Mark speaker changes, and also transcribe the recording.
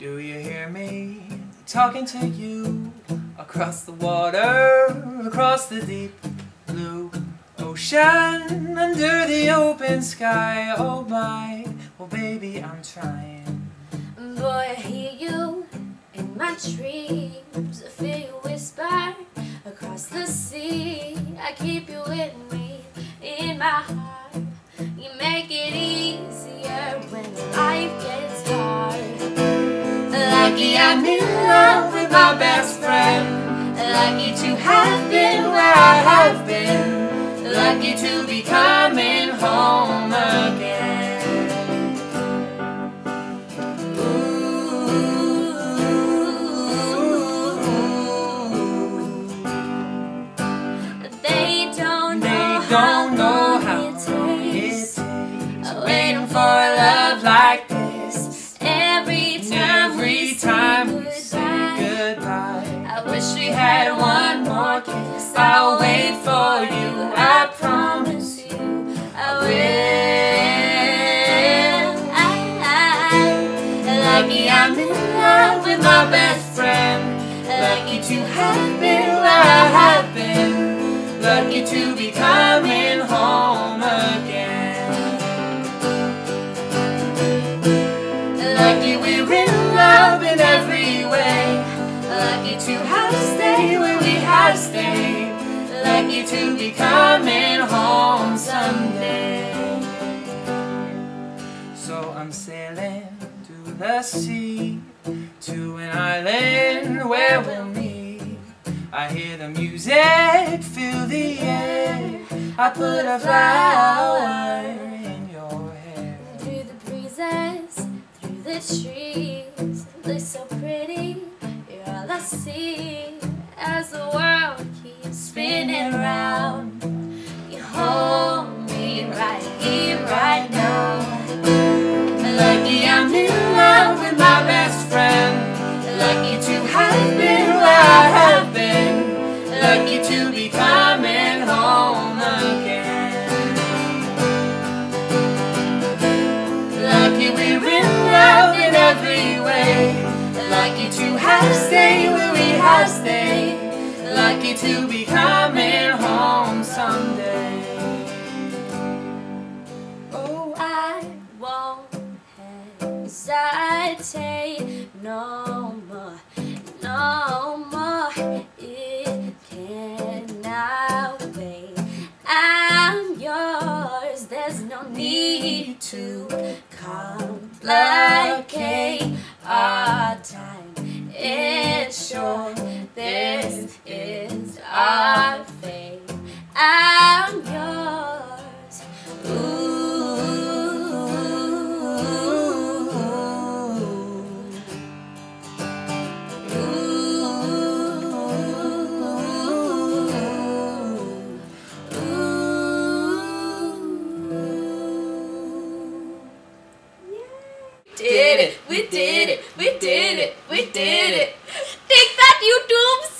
Speaker 1: Do you hear me talking to you across the water, across the deep blue ocean, under the open sky? Oh my, well baby, I'm trying.
Speaker 2: Boy, I hear you in my dreams. Lucky I'm in love with my best friend. Lucky to have been where I have been. Lucky to be coming home again. Ooh. They don't
Speaker 1: They
Speaker 2: know
Speaker 1: don't know
Speaker 2: how
Speaker 1: how
Speaker 2: it
Speaker 1: long it
Speaker 2: takes.
Speaker 1: takes.
Speaker 2: Waiting for a love like this. Have been.
Speaker 1: lucky to be coming home again.
Speaker 2: Lucky we're in love in every way. Lucky to have stayed where we have stayed. Lucky to be coming home someday.
Speaker 1: So I'm sailing to the sea, to an music, feel the air. I put a flower in your hair.
Speaker 2: Through the breezes, through the trees, look so pretty. You're all I see as the world keeps spinning round. You hold me right here, right now. Lucky I'm in love with Lucky to be coming home again. Lucky we're in love in every way. Lucky to have stayed where we have stayed. Lucky to be coming home someday. Oh, I won't hesitate no to complicate our time. It's short. This is our fate. I'm yours. We did it, we did it, we did it, we did it. Take that, YouTube!